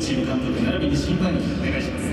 チーム監督並びに審判員お願いします。